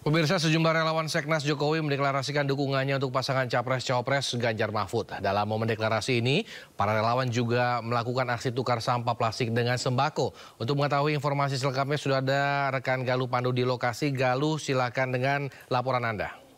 Pemirsa sejumlah relawan Seknas Jokowi mendeklarasikan dukungannya untuk pasangan Capres-Cawapres Ganjar Mahfud. Dalam momen deklarasi ini, para relawan juga melakukan aksi tukar sampah plastik dengan sembako. Untuk mengetahui informasi selengkapnya sudah ada rekan Galuh Pandu di lokasi. Galuh silakan dengan laporan Anda.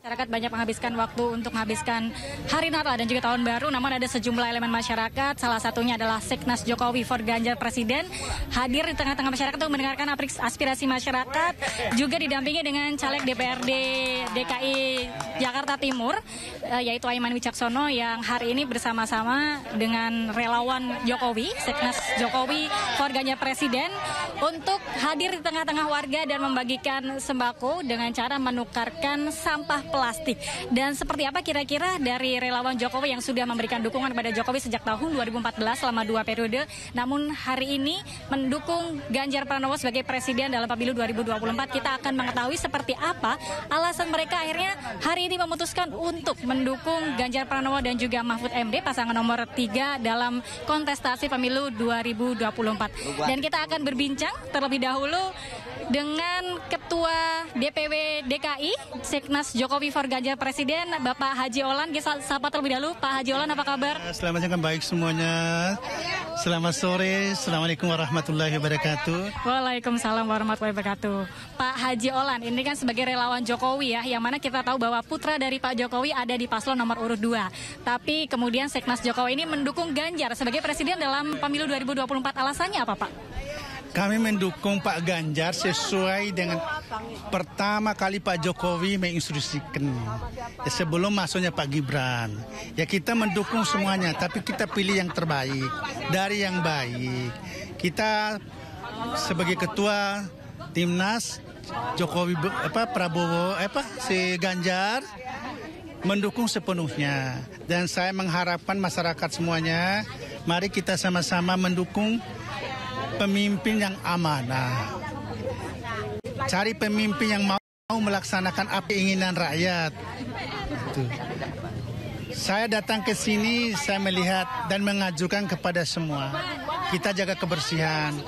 Masyarakat banyak menghabiskan waktu untuk menghabiskan hari Natal dan juga tahun baru, namun ada sejumlah elemen masyarakat, salah satunya adalah Seknas Jokowi for Ganjar Presiden, hadir di tengah-tengah masyarakat untuk mendengarkan aspirasi masyarakat, juga didampingi dengan caleg DPRD DKI Jakarta Timur, eh, yaitu Aiman Wicaksono yang hari ini bersama-sama dengan relawan Jokowi, Seknas Jokowi Ganjar Presiden, untuk hadir di tengah-tengah warga dan membagikan sembako dengan cara menukarkan sampah plastik. Dan seperti apa kira-kira dari relawan Jokowi yang sudah memberikan dukungan kepada Jokowi sejak tahun 2014 selama dua periode, namun hari ini mendukung Ganjar Pranowo sebagai presiden dalam pemilu 2024. Kita akan mengetahui seperti apa alasan mereka akhirnya hari ini memutuskan untuk mendukung Ganjar Pranowo dan juga Mahfud MD pasangan nomor 3 dalam kontestasi pemilu 2024. Dan kita akan berbincang terlebih dahulu dengan Ketua DPW DKI Seknas Jokowi for Ganjar Presiden Bapak Haji Olan. Kita sapa terlebih dahulu Pak Haji Olan apa kabar? Selamat siang baik semuanya. Selamat sore. Assalamualaikum warahmatullahi wabarakatuh. Waalaikumsalam warahmatullahi wabarakatuh. Pak Haji Olan ini kan sebagai relawan Jokowi ya, yang mana kita tahu bahwa putra dari Pak Jokowi ada di paslon nomor urut 2. Tapi kemudian Seknas Jokowi ini mendukung Ganjar sebagai presiden dalam pemilu 2024. Alasannya apa Pak? Kami mendukung Pak Ganjar sesuai dengan pertama kali Pak Jokowi menginstruksikan ya, sebelum masuknya Pak Gibran. Ya kita mendukung semuanya, tapi kita pilih yang terbaik dari yang baik. Kita sebagai ketua timnas Jokowi apa Prabowo apa si Ganjar mendukung sepenuhnya dan saya mengharapkan masyarakat semuanya mari kita sama-sama mendukung pemimpin yang amanah. Cari pemimpin yang mau melaksanakan apa keinginan rakyat. Itu. Saya datang ke sini, saya melihat dan mengajukan kepada semua. Kita jaga kebersihan.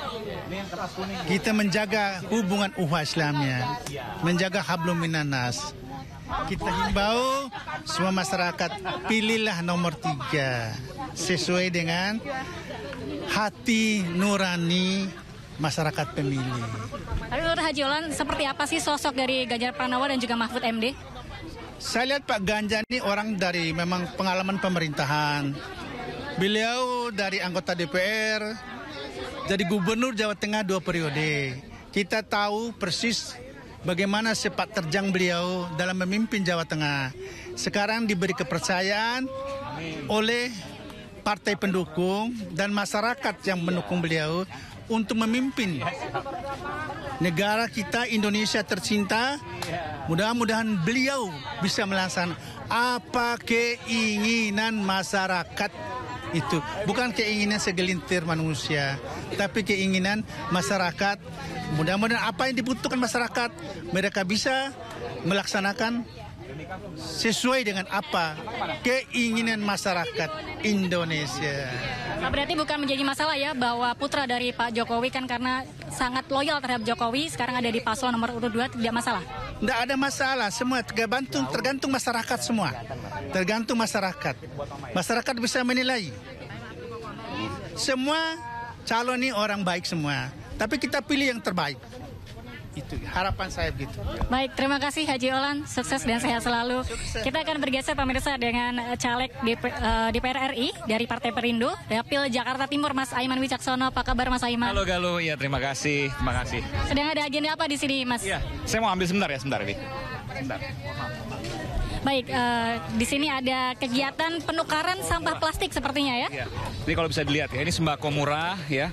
Kita menjaga hubungan uhuah Islamnya. Menjaga hablum minanas. Kita himbau semua masyarakat pilihlah nomor tiga sesuai dengan hati nurani masyarakat pemilih. Tapi menurut Haji Olan, seperti apa sih sosok dari Ganjar Pranowo dan juga Mahfud MD? Saya lihat Pak Ganjar ini orang dari memang pengalaman pemerintahan. Beliau dari anggota DPR, jadi gubernur Jawa Tengah dua periode. Kita tahu persis bagaimana sepak terjang beliau dalam memimpin Jawa Tengah. Sekarang diberi kepercayaan oleh partai pendukung dan masyarakat yang mendukung beliau untuk memimpin negara kita Indonesia tercinta. Mudah-mudahan beliau bisa melaksanakan apa keinginan masyarakat itu bukan keinginan segelintir manusia tapi keinginan masyarakat mudah-mudahan apa yang dibutuhkan masyarakat mereka bisa melaksanakan sesuai dengan apa keinginan masyarakat Indonesia. Berarti bukan menjadi masalah ya bahwa putra dari Pak Jokowi kan karena sangat loyal terhadap Jokowi sekarang ada di paslon nomor urut 2 tidak masalah. Tidak ada masalah, semua tergantung tergantung masyarakat semua. Tergantung masyarakat. Masyarakat bisa menilai. Semua calon ini orang baik semua, tapi kita pilih yang terbaik itu harapan saya begitu. Baik, terima kasih Haji Olan, sukses dan sehat selalu. Sukses. Kita akan bergeser pemirsa dengan eh, caleg DP, uh, DPR RI dari Partai Perindo, Dapil Jakarta Timur, Mas Aiman Wicaksono. Apa kabar Mas Aiman? Halo Galuh, ya terima kasih, terima kasih. Sedang ada agenda apa di sini, Mas? Iya, saya mau ambil sebentar ya, sebentar ini. Sebentar. Baik, uh, di sini ada kegiatan penukaran sampah plastik sepertinya ya. Iya. Ini kalau bisa dilihat ya, ini sembako murah ya.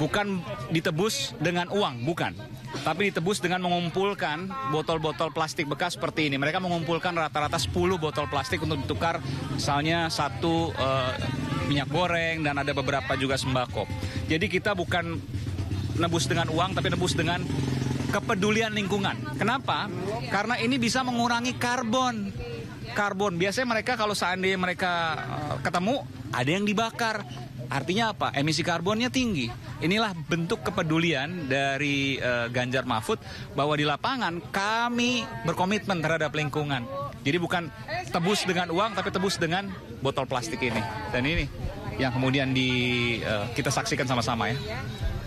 Bukan ditebus dengan uang, bukan tapi ditebus dengan mengumpulkan botol-botol plastik bekas seperti ini. Mereka mengumpulkan rata-rata 10 botol plastik untuk ditukar misalnya satu uh, minyak goreng dan ada beberapa juga sembako. Jadi kita bukan nebus dengan uang tapi nebus dengan kepedulian lingkungan. Kenapa? Karena ini bisa mengurangi karbon. Karbon biasanya mereka kalau seandainya mereka uh, ketemu ada yang dibakar Artinya apa? Emisi karbonnya tinggi. Inilah bentuk kepedulian dari uh, Ganjar Mahfud bahwa di lapangan kami berkomitmen terhadap lingkungan. Jadi bukan tebus dengan uang tapi tebus dengan botol plastik ini. Dan ini yang kemudian di uh, kita saksikan sama-sama ya.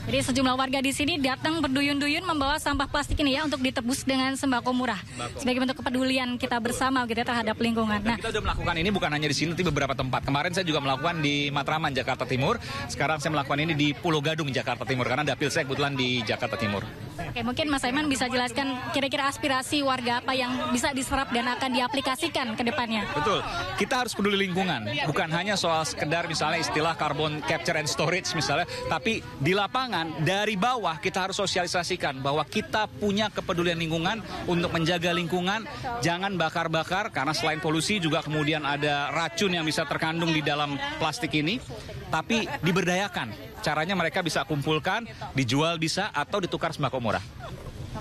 Jadi sejumlah warga di sini datang berduyun-duyun membawa sampah plastik ini ya untuk ditebus dengan sembako murah. Sebagai bentuk kepedulian kita bersama gitu ya terhadap lingkungan. Nah, kita sudah melakukan ini bukan hanya di sini tapi beberapa tempat. Kemarin saya juga melakukan di Matraman Jakarta Timur. Sekarang saya melakukan ini di Pulau Gadung Jakarta Timur karena dapil saya kebetulan di Jakarta Timur. Oke, mungkin Mas Aiman bisa jelaskan kira-kira aspirasi warga apa yang bisa diserap dan akan diaplikasikan ke depannya. Betul. Kita harus peduli lingkungan. Bukan hanya soal sekedar misalnya istilah carbon capture and storage misalnya, tapi di lapangan dari bawah kita harus sosialisasikan bahwa kita punya kepedulian lingkungan untuk menjaga lingkungan, jangan bakar-bakar karena selain polusi juga kemudian ada racun yang bisa terkandung di dalam plastik ini, tapi diberdayakan. Caranya mereka bisa kumpulkan, dijual bisa atau ditukar sembako murah.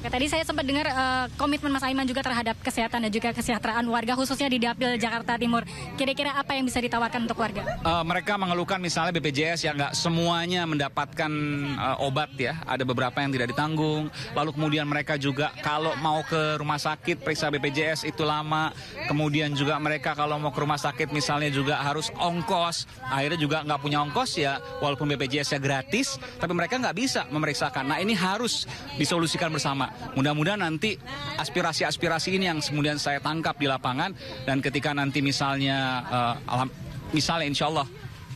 Oke, tadi saya sempat dengar uh, komitmen Mas Aiman juga terhadap kesehatan dan juga kesejahteraan warga khususnya di Dapil Jakarta Timur. Kira-kira apa yang bisa ditawarkan untuk warga? Uh, mereka mengeluhkan misalnya BPJS yang nggak semuanya mendapatkan uh, obat ya, ada beberapa yang tidak ditanggung. Lalu kemudian mereka juga kalau mau ke rumah sakit periksa BPJS itu lama. Kemudian juga mereka kalau mau ke rumah sakit misalnya juga harus ongkos. Akhirnya juga nggak punya ongkos ya, walaupun BPJS-nya gratis, tapi mereka nggak bisa memeriksakan. Nah ini harus disolusikan bersama. Mudah-mudahan nanti aspirasi-aspirasi ini yang kemudian saya tangkap di lapangan dan ketika nanti misalnya uh, alam, misalnya insya Allah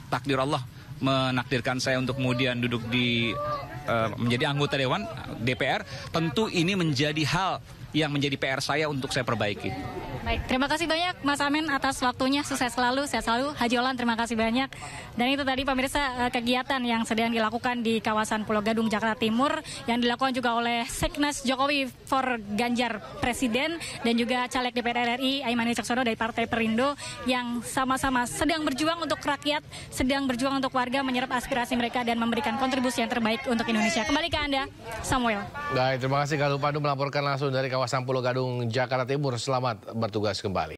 takdir Allah menakdirkan saya untuk kemudian duduk di uh, menjadi anggota dewan DPR, tentu ini menjadi hal yang menjadi PR saya untuk saya perbaiki. Baik, terima kasih banyak Mas Amin atas waktunya. Sukses selalu, sehat selalu. Haji Olan, terima kasih banyak. Dan itu tadi pemirsa eh, kegiatan yang sedang dilakukan di kawasan Pulau Gadung, Jakarta Timur yang dilakukan juga oleh Seknas Jokowi for Ganjar Presiden dan juga caleg DPR RI Aiman Wicaksono dari Partai Perindo yang sama-sama sedang berjuang untuk rakyat, sedang berjuang untuk warga menyerap aspirasi mereka dan memberikan kontribusi yang terbaik untuk Indonesia. Kembali ke Anda, Samuel. Baik, terima kasih Galuh Pandu melaporkan langsung dari kawasan Pulau Gadung, Jakarta Timur. Selamat bertugas kembali.